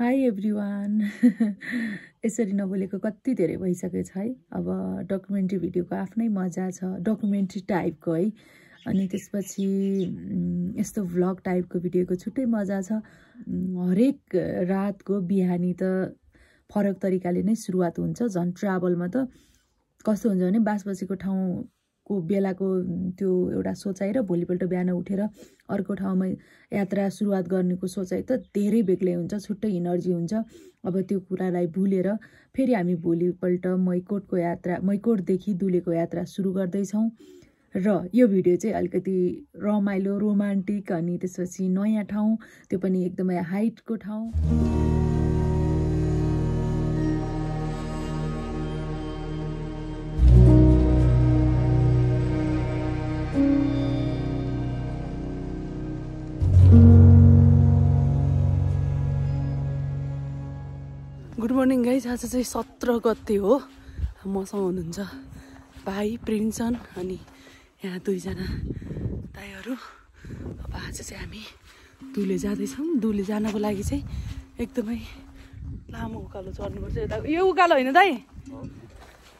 High every one यसरी नबोलेको कति धेरै भइसकेको छ है। अब डकुमेन्ट्री भिडियोको आफ्नै मजा छ। डकुमेन्ट्री टाइपको है। अनि त्यसपछि यस्तो भ्लग टाइपको भिडियोको छुट्टै मजा छ। हरेक रातको बिहानी त फरक तरिकाले नै सुरुवात हुन्छ। झन् ट्राभलमा त कस्तो हुन्छ भने बास बसेको ठाउँको बेलाको त्यो एउटा सोचाइ र भोलिपल्ट बिहान उठेर अर्को ठाउँमा यात्रा सुरुवात गर्नेको सोचाइ त धेरै बेग्लै हुन्छ छुट्टै इनर्जी हुन्छ। अब त्यो कुरालाई भुलेर फेरि हामी भोलिपल्ट मैकोटको यात्रा मैकोटदेखि दुलेको यात्रा सुरु गर्दैछौँ। र यो भिडियो चाहिँ अलिकति रमाइलो रोमान्टिक अनि त्यसपछि नयाँ ठाउँ त्यो पनि एकदमै हाइटको ठाउँ। मर्निङ गाइज आज चाहिँ सत्र गते हो। मसँग हुनुहुन्छ भाइ प्रिन्सन अनि यहाँ दुईजना दाईहरू। अब आज चाहिँ हामी दुले जाँदैछौँ। दुले जानको लागि चाहिँ एकदमै लामो उकालो चढ्नुपर्छ यता। यो उकालो होइन दाइ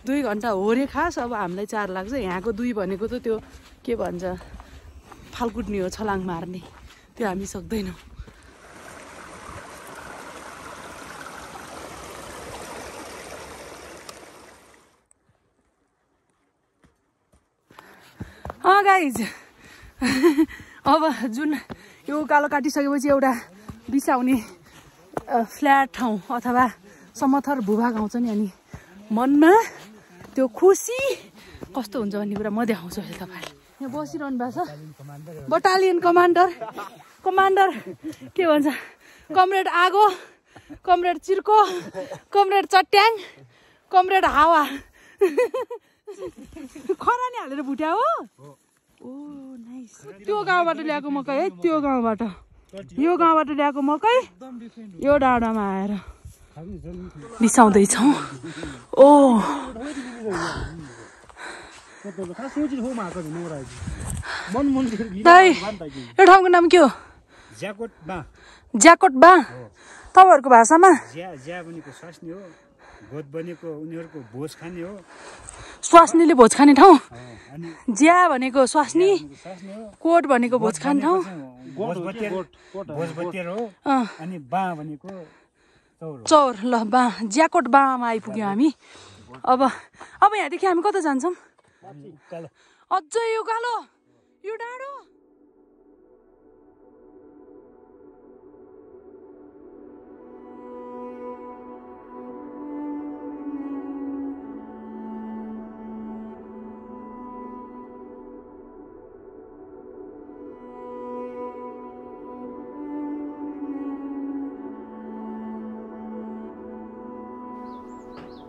दुई घन्टा हो रे खास। अब हामीलाई चार लाग्छ। यहाँको दुई भनेको त त्यो के भन्छ फालकुट्ने हो छलाङ मार्ने। त्यो हामी सक्दैनौँ। अँ गाइज अब जुन यो उकालो काटिसकेपछि एउटा बिसाउने फ्ल्याट ठाउँ अथवा समथर भूभाग आउँछ नि अनि मनमा त्यो खुसी कस्तो हुन्छ भन्ने कुरा म देखाउँछु अहिले तपाईँलाई। यहाँ बसिरहनु भएको छ। Battalion commander. कमान्डर के भन्छ? Comrade Aago comrade Chirko comrade Chatyang comrade Hawa. खरानी हालेर भुट्या हो। ओ नाइस त्यो गाउँबाट ल्याएको मकै है त्यो गाउँबाट। यो गाउँबाट ल्याएको मकै यो डाँडामा आएर। बिसाउँदैछौँ ओ। दाइ यो ठाउँको नाम के हो? ज्याकोट बा तपाईँहरूको भाषामा? ज्या बनेको उनीहरूको भोज खाने हो। स्वास्नीले भोज खाने ठाउँ? ज्या भनेको स्वास्नी? कोट भनेको भोज खाने ठाउँ? भोज भोज अनि बा भनेको चौर ल बा। ज्याकोट बामा आइपुग्यौँ हामी। अब अब यहाँदेखि हामी कता जान्छौँ? अझै यो कालो यो डाँडो?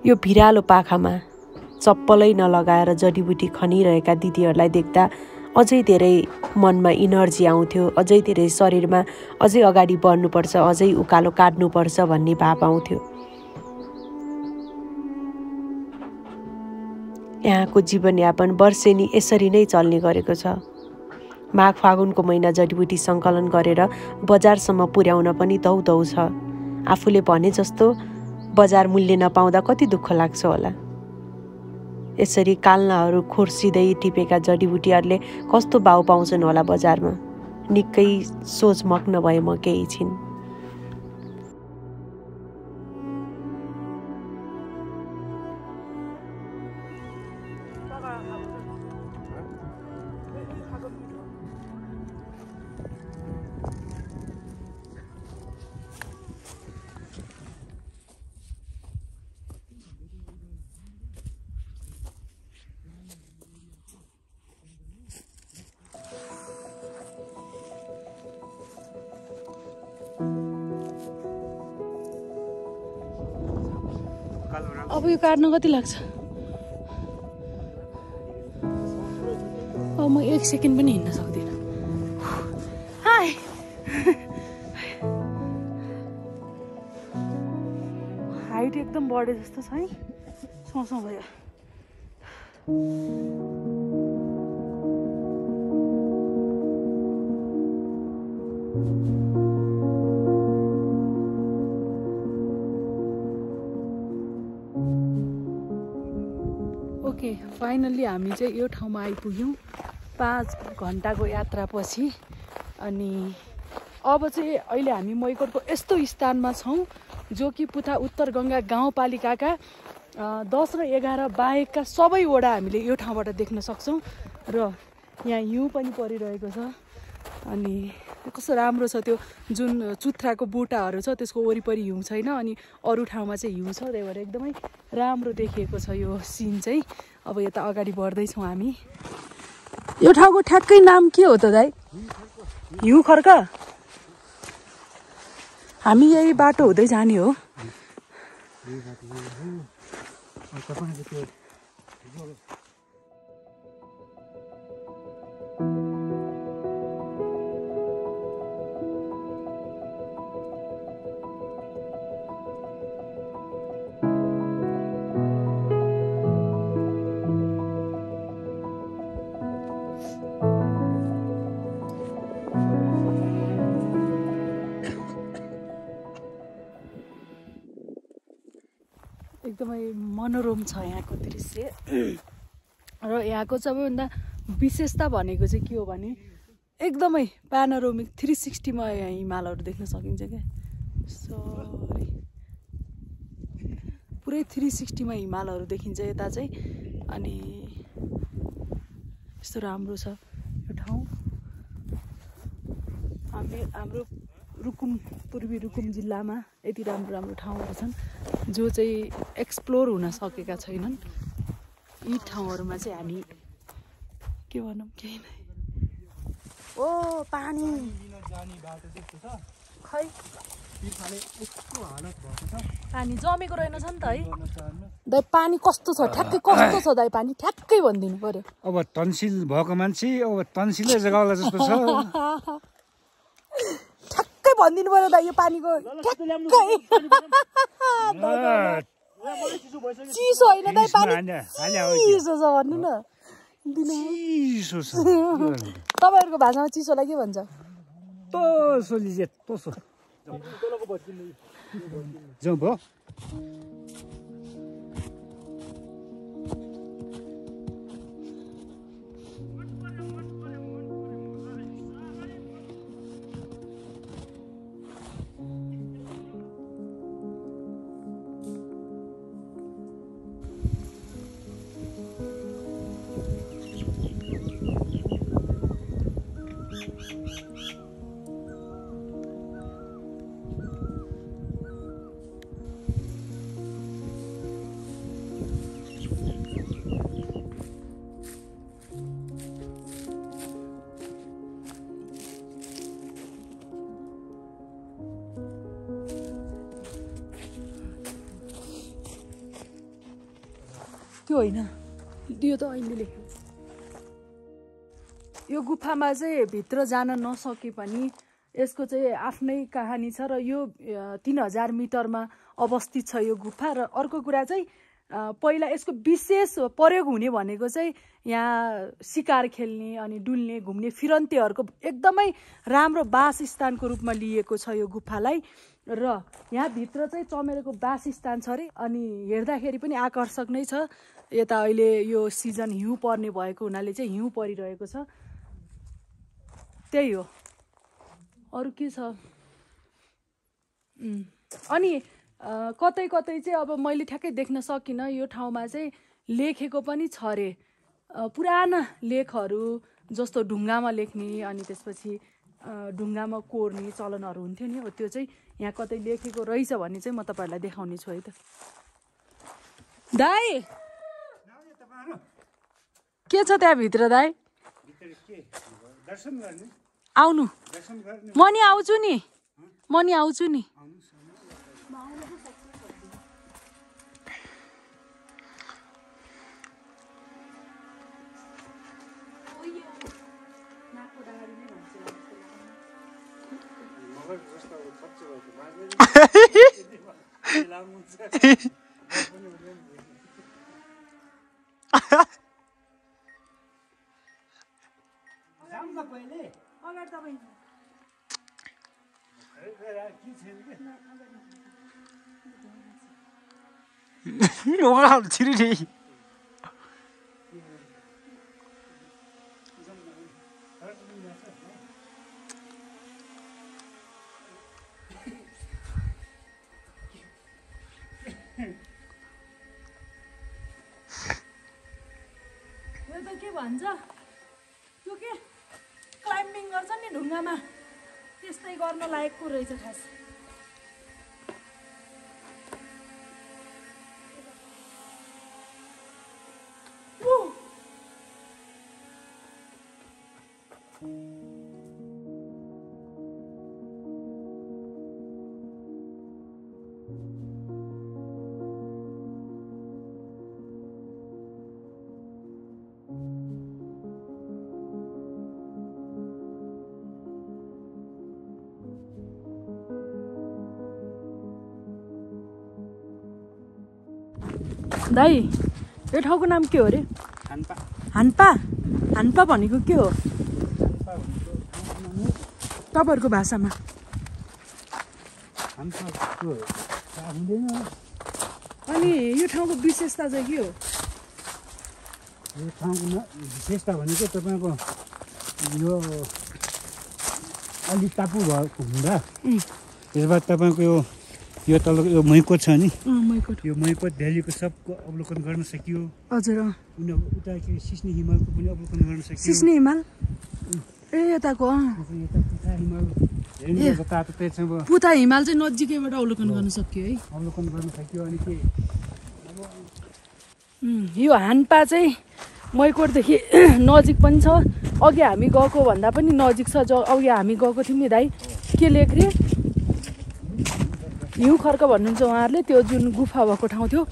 यो भिरालो पाखामा चप्पलै नलगाएर जडीबुटी खनिरहेका दिदीहरूलाई देख्दा अझै धेरै मनमा इनर्जी आउँथ्यो अझै धेरै शरीरमा अझै अगाडि बढ्नुपर्छ अझै उकालो काट्नुपर्छ भन्ने भाव आउँथ्यो। यहाँको जीवनयापन वर्षेनी यसरी नै चल्ने गरेको छ। माघ फागुनको महिना जडीबुटी सङ्कलन गरेर बजारसम्म पुर्याउन पनि दौदौ छ। आफूले भने जस्तो बजार मूल्य नपाउँदा कति दुःख लाग्छ होला। यसरी काल्नाहरू खोर्सिँदै टिपेका जडीबुटीहरूले कस्तो भाउ पाउँछन् होला बजारमा? निकै सोचमग्न भए म केही छिन्। अब यो काट्न कति लाग्छ? अब म एक सेकेन्ड पनि हिँड्न सक्दिनँ। हाई हाइट एकदम बढे जस्तो छ है। सौँ भयो। फाइनल्ली हामी चाहिँ यो ठाउँमा आइपुग्यौँ। पाँच घन्टाको यात्रापछि अनि अब चाहिँ अहिले हामी मैकोटको यस्तो स्थानमा छौँ जो कि पुथा उत्तर गङ्गा गाउँपालिकाका दस र एघार बाहेकका सबै वडा हामीले यो ठाउँबाट देख्न सक्छौँ र यहाँ हिउँ पनि परिरहेको छ। अनि कस्तो राम्रो छ त्यो जुन चुथ्राको बुटाहरू छ त्यसको वरिपरि हिउँ छैन अनि अरू ठाउँमा चाहिँ हिउँ छ। त्यही भएर एकदमै राम्रो देखिएको छ यो सिन चाहिँ। अब यता अगाडि बढ्दैछौँ हामी। यो ठाउँको ठ्याक्कै नाम के हो त दाइ? हिउँ खर्क। हामी यही बाटो हुँदै जाने हो। मनोरम छ यहाँको दृश्य। र यहाँको सबैभन्दा विशेषता भनेको चाहिँ के हो भने एकदमै प्यानोरोमिक थ्री सिक्सटीमा यहाँ हिमालहरू देख्न सकिन्छ क्या। सरी पुरै थ्री सिक्सटीमा हिमालहरू देखिन्छ यता चाहिँ। अनि यस्तो राम्रो छ यो ठाउँ। हामी हाम्रो रुकुम पूर्वी रुकुम जिल्लामा यति राम्रो राम्रो ठाउँहरू छन्। जो चाहिँ एक्सप्लोर हुन सकेका छैनन् यी ठाउँहरूमा चाहिँ हामी के भनौँ केही नै। ओ पानी। जाने बाटो त्यस्तो छ खै। पानी जमेको रहेनछ नि त है। दाइ पानी कस्तो छ? ठ्याक्कै कस्तो छ दाइ पानी ठ्याक्कै भनिदिनु पर्यो। अब तन्सिल भएको मान्छे अब तन्सिलै जग्गावाला जस्तो छ। भनिदिनु पर्यो दाइ यो पानीको चिसो होइन पानी? चिसो छ भन्नु न? तपाईँहरूको भाषामा चिसोलाई के भन्छ? तोसो। लिजे तोसो जाउँ भयो। त्यो होइन यो त अहिले लेख्यो यो गुफामा चाहिँ भित्र जान नसके पनि यसको चाहिँ आफ्नै कहानी छ र यो तिन हजार मिटरमा अवस्थित छ यो गुफा र अर्को कुरा चाहिँ पहिला यसको विशेष प्रयोग हुने भनेको चाहिँ यहाँ सिकार खेल्ने अनि डुल्ने घुम्ने फिरन्तेहरूको एकदमै राम्रो वासस्थानको रूपमा लिएको छ यो गुफालाई र यहाँभित्र चाहिँ चमेरोको वासस्थान छ अरे अनि हेर्दाखेरि पनि आकर्षक नै छ यता अहिले यो सिजन हिउँ पर्ने भएको हुनाले चाहिँ हिउँ परिरहेको छ। त्यही हो। अरू के छ? अनि कतै कतै चाहिँ अब मैले ठ्याक्कै देख्न सकिनँ यो ठाउँमा चाहिँ लेखेको पनि छ अरे पुराना लेखहरू जस्तो ढुङ्गामा लेख्ने अनि त्यसपछि ढुङ्गामा कोर्ने चलनहरू हुन्थ्यो नि हो त्यो चाहिँ यहाँ कतै लेखेको रहेछ भने चाहिँ म तपाईँहरूलाई देखाउने छु है त। दाई! के छ त्यहाँभित्र गर्ने आउनु। म नि आउँछु नि। म नि आउँछु नि। 오늘 지르리. के भन्छ त्यो के क्लाइम्बिङ गर्छ नि ढुङ्गामा त्यस्तै गर्न लायकको रहेछ खास दाई यो ठाउँको नाम के हो अरे? हान्पा। हान्पा? भनेको के हो? तपाईँहरूको भाषामा। अनि यो ठाउँको विशेषता चाहिँ के हो? यो ठाउँको विशेषता भनेको तपाईँको यो अलि टापु भएको हुँदा. त्यसबाट तपाईँको यो यो तल यो मैकोट छ नि। यो मैकोट भ्यालीको सबको अवलोकन गर्न सकियो। हजुर उता के सिस्ने हिमालको पनि अवलोकन गर्न सकियो। सिस्ने हिमाल? ए यताको तातो पुता हिमाल चाहिँ नजिकैबाट अवलोकन गर्न सक्यो है। अवलोकन गर्न सकियो अनि के? यो हान्पा चाहिँ मैकोटदेखि नजिक पनि छ। अघि हामी गएको भन्दा पनि नजिक छ। जो अघि हामी गएको थियौँ नि दाइ। के लेख रे हिउँ खर्क भन्नुहुन्छ उहाँहरूले त्यो जुन गुफा भएको ठाउँ थियो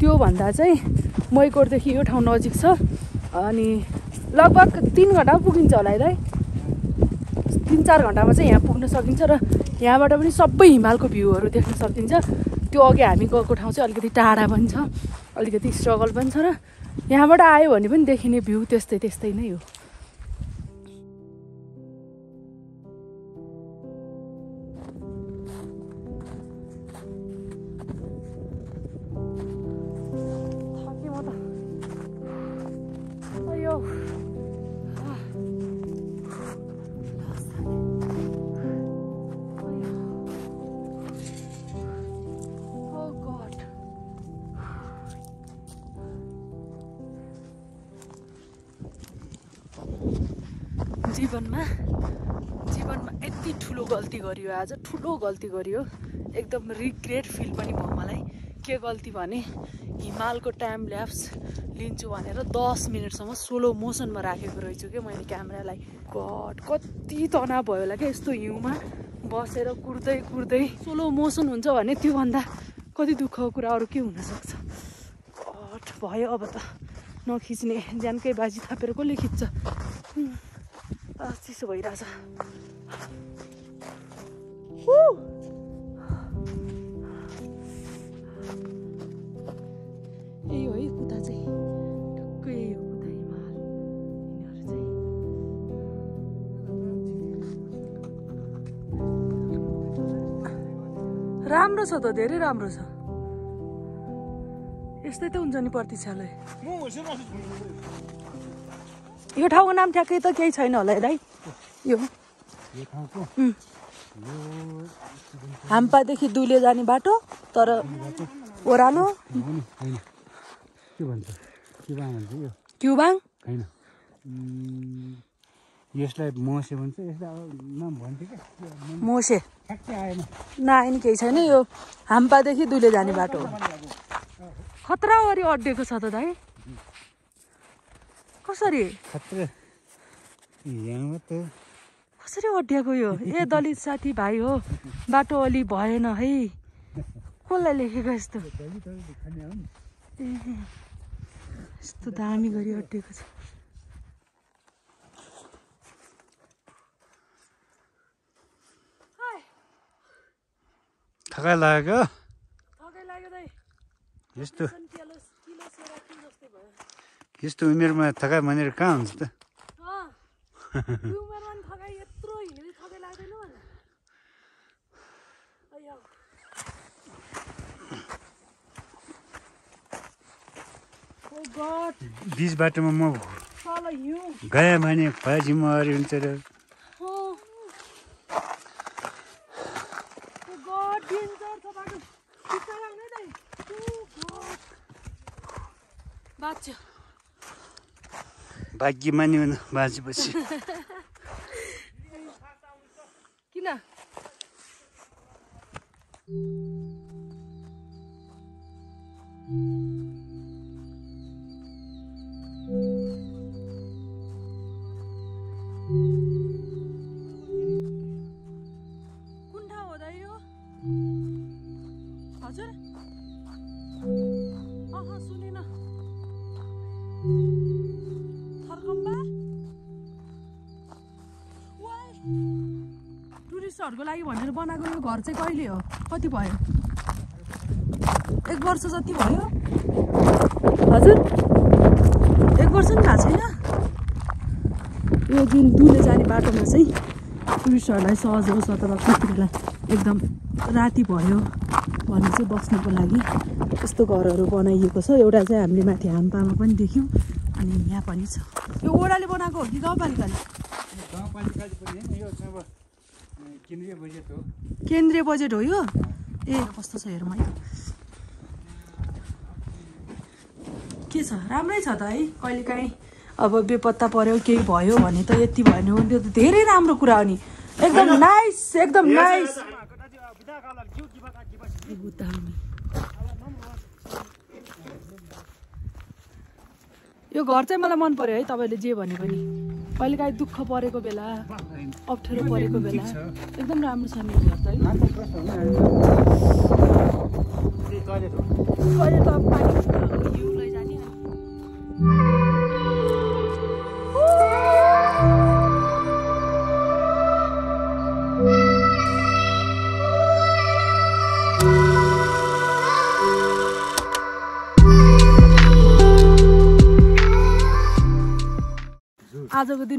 त्योभन्दा चाहिँ मैकोटदेखि यो ठाउँ नजिक छ। अनि लगभग तिन घन्टा पुगिन्छ होला है तिन चार घन्टामा चाहिँ यहाँ पुग्न सकिन्छ र यहाँबाट पनि सबै हिमालको भ्यूहरू देख्न सकिन्छ। त्यो अघि हामी गएको ठाउँ चाहिँ अलिकति टाढा पनि छ अलिकति स्ट्रगल पनि छ र यहाँबाट आयो भने पनि देखिने भ्यू त्यस्तै त्यस्तै नै हो। आज ठुलो गल्ती गरियो एकदम रिग्रेट फिल पनि भयो मलाई। के गल्ती भने हिमालको टाइम ल्याप्स लिन्छु भनेर दस मिनटसम्म स्लो मोसनमा राखेको रहेछु क्या मैले क्यामेरालाई गड कति तनाव भयो होला क्या यस्तो हिउँमा बसेर कुर्दै कुर्दै स्लो मोसन हुन्छ भने त्योभन्दा कति दुःखको कुरा अरू के हुनसक्छ? गड भयो अब त। नखिच्ने ज्यानकै बाजी थापेर कसले खिच्छ? चिसो भइरहेछ। ऊ! यही हो है कुता चाहिँ ढुक्कै यही हो कुता हिमाल यिनीहरू चाहिँ राम्रो छ त धेरै राम्रो छ। यस्तै त हुन्छ नि प्रतीक्षालय। यो ठाउँको नाम ठ्याक्कै त केही छैन होला है। दाइ यो हाम्पादेखि दुले जाने बाटो तर ओह्रालो। के भन्छ क्युबाङ? होइन। यसलाई मसे भन्छ यसलाई नाम भन्थ्यो क्या मोसे। आएन। केही छैन यो हाम्पादेखि दुले जाने बाटो। हो खतरा वरि अड्डेको छ त दाइ। कसरी? खत्र। यहाँ त कसरी अड्डिएको यो? ए दलित साथी भाइ हो। बाटो अलि भएन है। कसलाई लेखेको यस्तो? ए, यस्तो दामी गरी अड्डिएको छ। थकाइ लाग्यो थकै लाग्यो दाइ। यस्तो। किलो किलो सेराकी जस्तै भयो। यस्तो उमेरमा थकाइ भनेर कहाँ हुन्छ त अँ, यो उमेरमा नि थकाइ यत्रो हिँडेर थकाइ लाग्दैन होला अय्या। Oh God, बिच बाटोमा म गएँ भने खोला जिम्मेवारी हुन्छ र Oh. Oh God, हजुर सुनेन टुरिस्टहरूको लागि भनेर बनाएको यो घर चाहिँ कहिले हो कति भयो एक वर्ष जति भयो हजुर एक वर्ष नि भएको छैन यो जुन दुले जाने बाटोमा चाहिँ टुरिस्टहरूलाई सहज होस् अथवा कुकुरलाई एकदम राति भयो भने चाहिँ बस्नको लागि यस्तो घरहरू बनाइएको छ एउटा चाहिँ हामीले माथि हाम्पामा पनि देख्यौँ अनि यहाँ पनि छ। यो ओडाले बनाएको हो कि गाउँपालिकाले? केन्द्रीय बजेट हो केन्द्रीय बजेट हो यो? ए कस्तो छ हेरौँ है। के छ? राम्रै छ त है? कहिलेकाहीँ अब बेपत्ता पऱ्यो केही भयो भने त यति भयो भने त्यो त धेरै राम्रो कुरा हो नि। एकदम नाइस एकदम नाइस यो घर चाहिँ मलाई मन पर्यो है तपाईँले जे भने पनि। कहिलेकाहीँ दुःख परेको बेला अप्ठ्यारो परेको बेला एकदम राम्रो छ नि यो घर त है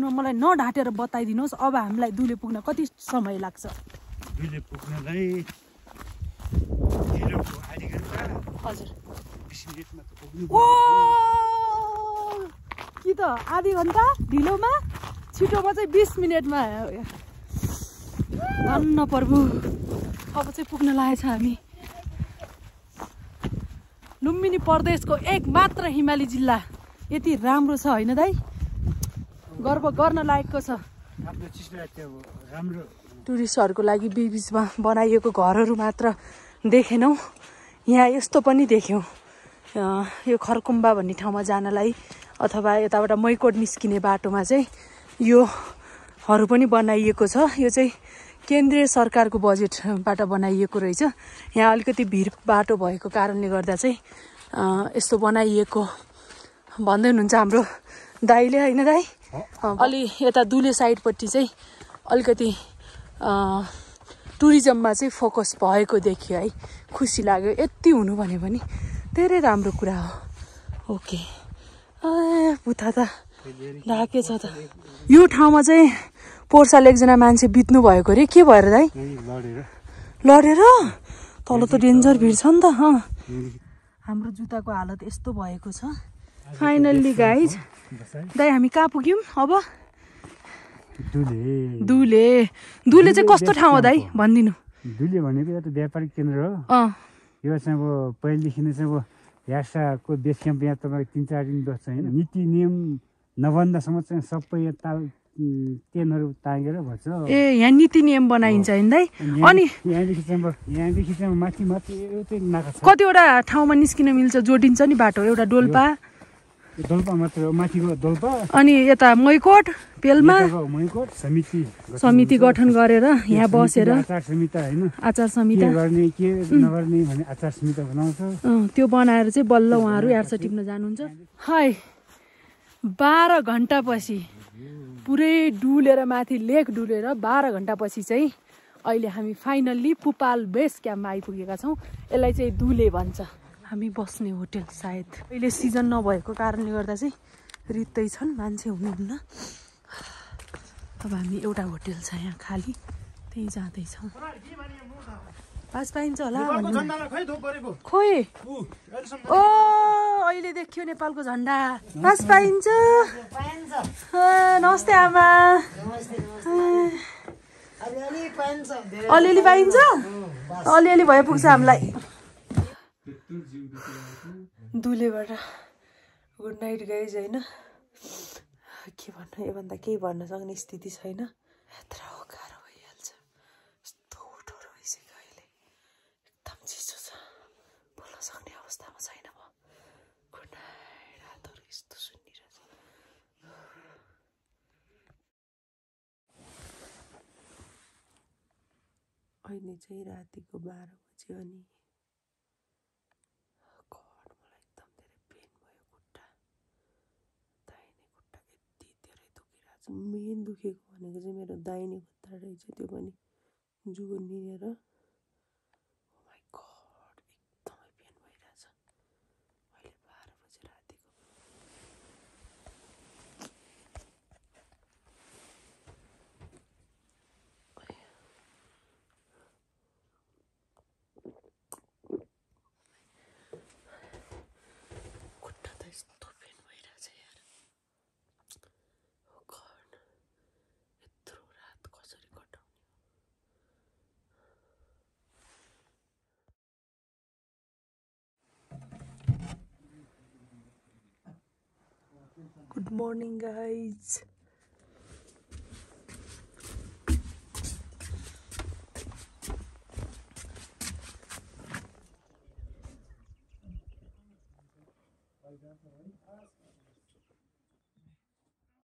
दिनमा मलाई नढाँटेर बताइदिनुहोस् अब हामीलाई दुले पुग्न कति समय लाग्छ? दुईले पुग्नलाई हजुर। ओ कि त आधी घन्टा? ढिलोमा? छिटोमा चाहिँ बिस मिनटमा धन्न प्रभु। अब चाहिँ पुग्न लागेछ हामी। लुम्बिनी प्रदेशको एक मात्र हिमाली जिल्ला। यति राम्रो छ होइन दाइ गर्व गर्न लायकको छ। आफ्नो चिजलाई त्यो राम्रो टुरिस्टहरूको लागि बिचमा बनाइएको घरहरू मात्र देखेनौँ। यहाँ यस्तो पनि देख्यौँ। यो खरकुम्बा भन्ने ठाउँमा जानलाई अथवा यताबाट मैकोट निस्किने बाटोमा चाहिँ योहरू पनि बनाइएको छ। यो चाहिँ केन्द्रीय सरकारको बजेटबाट बनाइएको रहेछ। यहाँ अलिकति भिड बाटो भएको कारणले गर्दा चाहिँ अँ, यस्तो बनाइएको भन्दै हुनुहुन्छ हाम्रो दाइले होइन अँ, अलि यता दुले साइडपट्टि चाहिँ अलिकति अँ, टुरिज्ममा चाहिँ फोकस भएको देखियो है। खुसी लाग्यो। यति हुनु भने पनि धेरै राम्रो कुरा हो। ओके। ए त ढाके छ त। यो ठाउँमा चाहिँ पोहोर साल एकजना मान्छे बित्नु भएको अरे। के भएर दाइ यहीँ लडेर। लडेर? तल त डेन्जर भिड छ नि त हाम्रो जुत्ताको हालत यस्तो भएको छ। फाइनल्ली गाइज दाइ हामी कहाँ पुग्यौँ? अब? दुले। दुले। दुले चाहिँ कस्तो ठाउँ हो दाइ? भनिदिनु। दुले भनेको एउटा व्यापारिक केन्द्र हो। यो चाहिँ अब पहिलेदेखि नै चाहिँ अब यासाको बेस क्याम्प यहाँ तपाईँको तिन चार दिन बस्छ होइन। नीति नियम नभन्दासम्म चाहिँ सबै यो ताल टेनहरू तागेर भन्छ। ए यहाँ नीति नियम बनाइन्छ होइन दाइ? अनि यहाँदेखि चाहिँ यहाँदेखि चाहिँ माथि माथि एउटै नाका कतिवटा ठाउँमा निस्किन मिल्छ जोडिन्छ नि बाटो एउटा डोल्पा। अनि यता मैकोट पेल्मा समिति गठन गरेर यहाँ बसेर आचार संहिता त्यो बनाएर चाहिँ बल्ल उहाँहरू यार्छ टिप्न जानुहुन्छ। हाई बाह्र घन्टापछि पुरै डुलेर माथि लेक डुलेर बाह्र घन्टापछि चाहिँ अहिले हामी फाइनल्ली पुपाल बेस क्याम्पमा आइपुगेका छौँ। यसलाई चाहिँ दुले भन्छ। हामी बस्ने होटेल सायद। अहिले सिजन नभएको कारणले गर्दा चाहिँ रित्तै छन् मान्छे हुनुहुन्न अब हामी एउटा होटेल छ यहाँ खाली त्यहीँ जाँदैछौँ। पास पाइन्छ होला भन्नु। खोइ! ओ अहिले देखियो नेपालको झन्डा। पास पाइन्छ। नमस्ते आमा। अलिअलि पाइन्छ। अलिअलि भए पुग्छ हामीलाई। दुलेबाट गुड नाइट गाइज होइन? के भन्नु योभन्दा केही भन्न सक्ने स्थिति छैन। यात्रा गाह्रो भइहाल्छ। यस्तो उठोरो भइसक्यो अहिले। एकदम चिसो छ। बोल्न सक्ने अवस्थामा छैन म। गुड नाइट हातहरू यस्तो सुन्निरहेछ अहिले चाहिँ रातिको बाह्र बज्यो अनि God, मलाई एकदम धेरै पेन भयो खुट्टा दाहिने खुट्टा यति धेरै मेन दुखेको भनेको चाहिँ मेरो दाहिने खुट्टा रहेछ त्यो पनि जुगुनिएर माई गड एकदमै पेन भइरहेछ अहिले बाह्र बजी रातिको खुट्टा त यस्तो पेन भइरहेछ यार Oh God. यत्रो रात कसरी कटाउने गुड मर्निङ गाइज